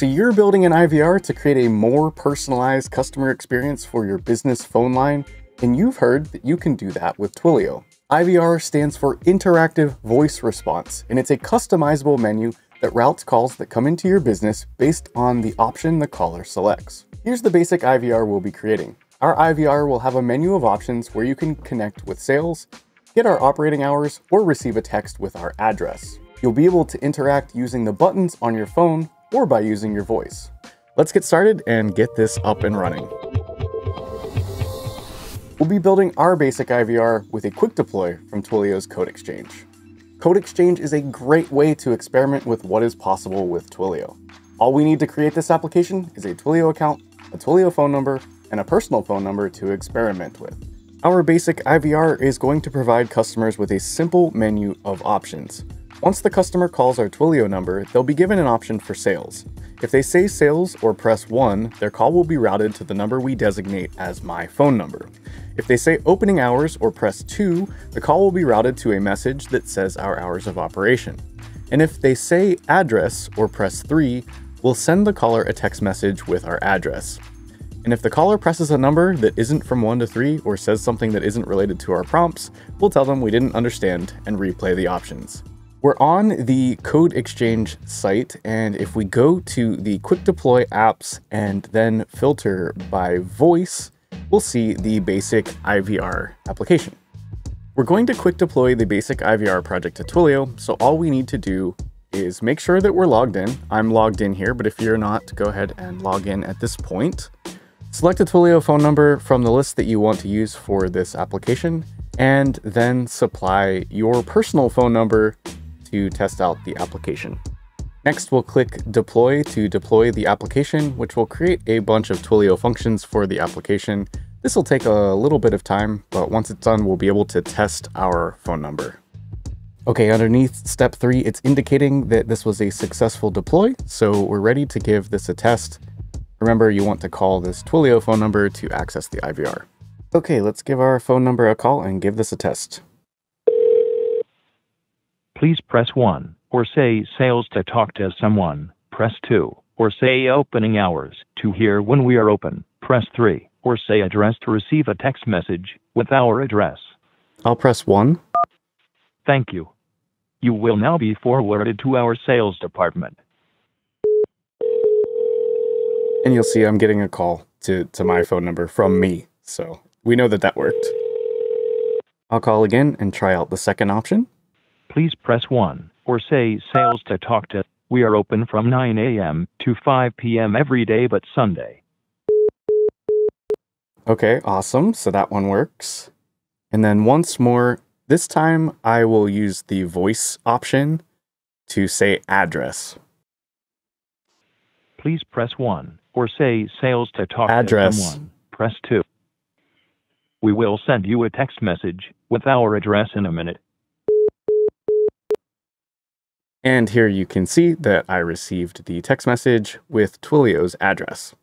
So you're building an IVR to create a more personalized customer experience for your business phone line, and you've heard that you can do that with Twilio. IVR stands for Interactive Voice Response, and it's a customizable menu that routes calls that come into your business based on the option the caller selects. Here's the basic IVR we'll be creating. Our IVR will have a menu of options where you can connect with sales, get our operating hours, or receive a text with our address. You'll be able to interact using the buttons on your phone or by using your voice. Let's get started and get this up and running. We'll be building our basic IVR with a quick deploy from Twilio's Code Exchange. Code Exchange is a great way to experiment with what is possible with Twilio. All we need to create this application is a Twilio account, a Twilio phone number, and a personal phone number to experiment with. Our basic IVR is going to provide customers with a simple menu of options. Once the customer calls our Twilio number, they'll be given an option for sales. If they say sales or press 1, their call will be routed to the number we designate as my phone number. If they say opening hours or press 2, the call will be routed to a message that says our hours of operation. And if they say address or press 3, we'll send the caller a text message with our address. And if the caller presses a number that isn't from 1 to 3 or says something that isn't related to our prompts, we'll tell them we didn't understand and replay the options. We're on the Code Exchange site, and if we go to the Quick Deploy apps and then filter by voice, we'll see the basic IVR application. We're going to quick deploy the basic IVR project to Twilio, so all we need to do is make sure that we're logged in. I'm logged in here, but if you're not, go ahead and log in at this point. Select a Twilio phone number from the list that you want to use for this application, and then supply your personal phone number to test out the application. Next, we'll click Deploy to deploy the application, which will create a bunch of Twilio functions for the application. This will take a little bit of time, but once it's done, we'll be able to test our phone number. Okay, underneath step three, it's indicating that this was a successful deploy, so we're ready to give this a test. Remember, you want to call this Twilio phone number to access the IVR. Okay, let's give our phone number a call and give this a test please press 1, or say sales to talk to someone, press 2, or say opening hours to hear when we are open, press 3, or say address to receive a text message with our address. I'll press 1. Thank you. You will now be forwarded to our sales department. And you'll see I'm getting a call to, to my phone number from me, so we know that that worked. I'll call again and try out the second option please press 1 or say sales to talk to. We are open from 9 a.m. to 5 p.m. every day but Sunday. Okay, awesome. So that one works. And then once more, this time I will use the voice option to say address. Please press 1 or say sales to talk address. to someone. Press 2. We will send you a text message with our address in a minute. And here you can see that I received the text message with Twilio's address.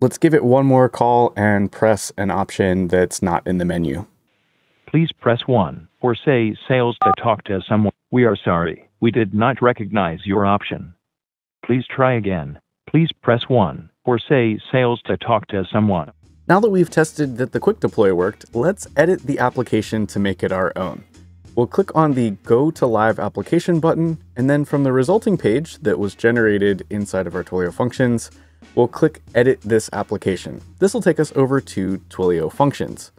Let's give it one more call and press an option that's not in the menu. Please press 1 or say sales to talk to someone. We are sorry, we did not recognize your option. Please try again. Please press 1 or say sales to talk to someone. Now that we've tested that the quick deploy worked, let's edit the application to make it our own. We'll click on the Go to Live Application button, and then from the resulting page that was generated inside of our Twilio Functions, we'll click Edit this application. This will take us over to Twilio Functions.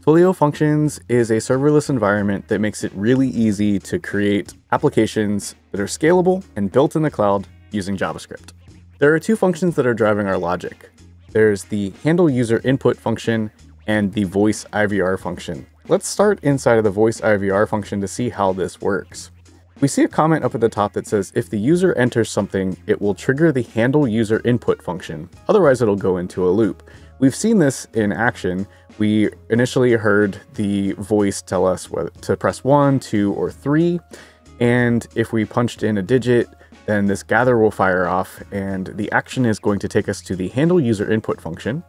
Twilio Functions is a serverless environment that makes it really easy to create applications that are scalable and built in the cloud using JavaScript. There are two functions that are driving our logic. There's the handle user input function and the voice IVR function. Let's start inside of the voice IVR function to see how this works. We see a comment up at the top that says if the user enters something, it will trigger the handle user input function. Otherwise, it'll go into a loop. We've seen this in action. We initially heard the voice tell us whether to press one, two, or three. And if we punched in a digit, then this gather will fire off and the action is going to take us to the handle user input function.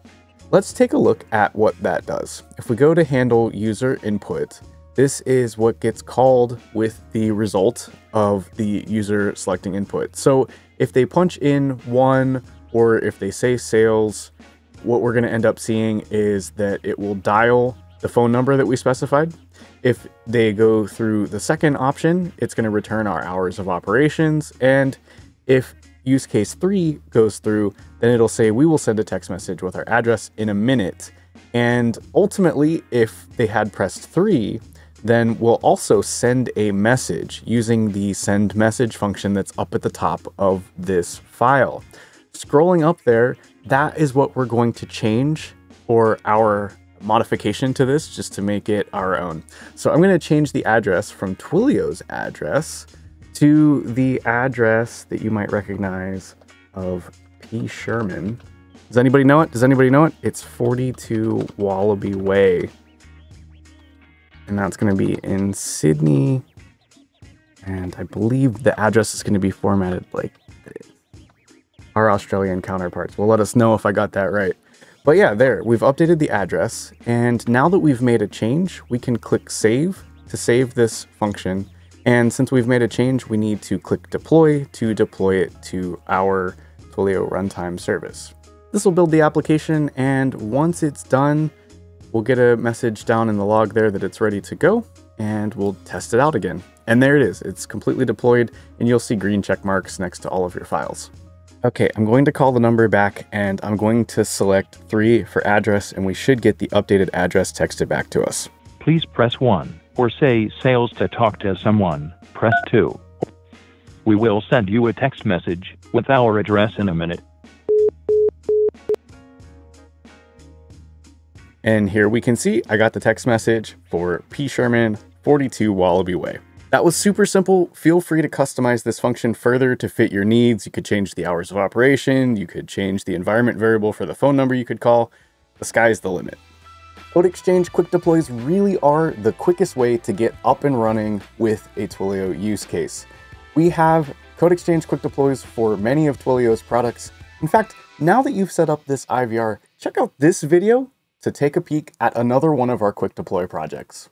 Let's take a look at what that does. If we go to handle user input, this is what gets called with the result of the user selecting input. So if they punch in one or if they say sales, what we're going to end up seeing is that it will dial the phone number that we specified. If they go through the second option, it's going to return our hours of operations. And if use case three goes through, then it'll say we will send a text message with our address in a minute. And ultimately, if they had pressed three, then we'll also send a message using the send message function that's up at the top of this file. Scrolling up there, that is what we're going to change for our modification to this just to make it our own. So I'm going to change the address from Twilio's address to the address that you might recognize of P. Sherman. Does anybody know it? Does anybody know it? It's 42 Wallaby Way. And that's going to be in Sydney. And I believe the address is going to be formatted like. Our Australian counterparts will let us know if I got that right. But yeah, there, we've updated the address. And now that we've made a change, we can click save to save this function. And since we've made a change, we need to click deploy to deploy it to our Twilio runtime service. This will build the application, and once it's done, we'll get a message down in the log there that it's ready to go, and we'll test it out again. And there it is, it's completely deployed, and you'll see green check marks next to all of your files. Okay, I'm going to call the number back, and I'm going to select 3 for address, and we should get the updated address texted back to us. Please press 1, or say sales to talk to someone, press 2. We will send you a text message with our address in a minute. And here we can see I got the text message for P. Sherman, 42 Wallaby Way. That was super simple. Feel free to customize this function further to fit your needs. You could change the hours of operation, you could change the environment variable for the phone number you could call. The sky's the limit. Code Exchange quick deploys really are the quickest way to get up and running with a Twilio use case. We have Code Exchange quick deploys for many of Twilio's products. In fact, now that you've set up this IVR, check out this video to take a peek at another one of our quick deploy projects.